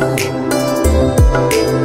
Música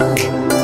Thank